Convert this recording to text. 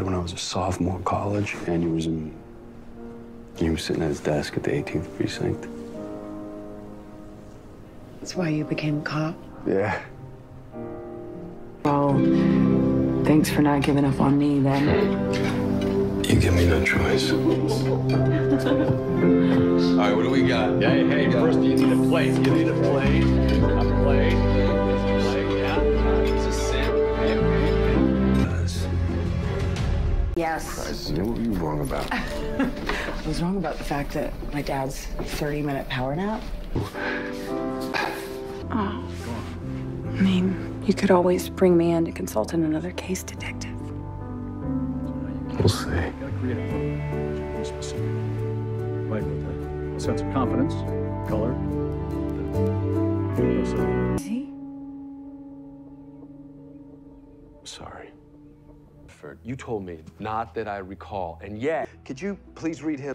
When I was a sophomore in college, and he was in. He was sitting at his desk at the 18th precinct. That's why you became a cop. Yeah. Well, thanks for not giving up on me then. You give me no choice. All right, what do we got? Hey, hey, first you need a plate. You need a plate. Yes. What were you wrong about? I was wrong about the fact that my dad's 30 minute power nap. Oh. I mean, you could always bring me in to consult on another case detective. We'll see. Gotta create a very specific. Right with a, a sense of confidence, color. Also, See? Sorry. You told me not that I recall, and yet. Could you please read him?